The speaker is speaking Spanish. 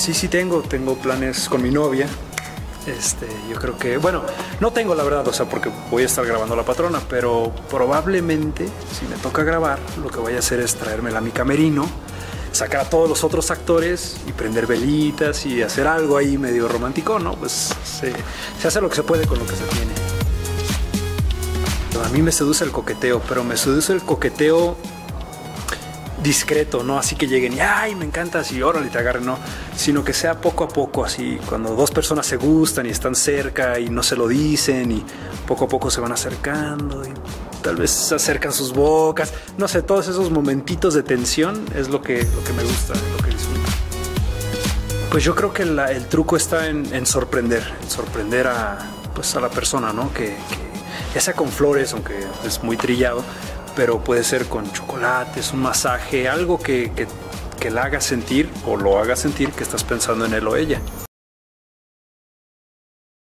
sí, sí tengo, tengo planes con mi novia. Este, yo creo que, bueno, no tengo la verdad, o sea, porque voy a estar grabando La Patrona, pero probablemente, si me toca grabar, lo que voy a hacer es traérmela a mi camerino, sacar a todos los otros actores y prender velitas y hacer algo ahí medio romántico, ¿no? Pues se, se hace lo que se puede con lo que se tiene. A mí me seduce el coqueteo, pero me seduce el coqueteo discreto, no así que lleguen y ay, me encanta así, órale, te agarren, no, sino que sea poco a poco, así, cuando dos personas se gustan y están cerca y no se lo dicen y poco a poco se van acercando y tal vez se acercan sus bocas, no sé, todos esos momentitos de tensión es lo que, lo que me gusta, lo que disfruto. Pues yo creo que el truco está en, en sorprender, en sorprender a, pues a la persona, ¿no? Que, que ya sea con flores, aunque es muy trillado, pero puede ser con chocolates, un masaje, algo que, que, que la haga sentir o lo haga sentir que estás pensando en él o ella.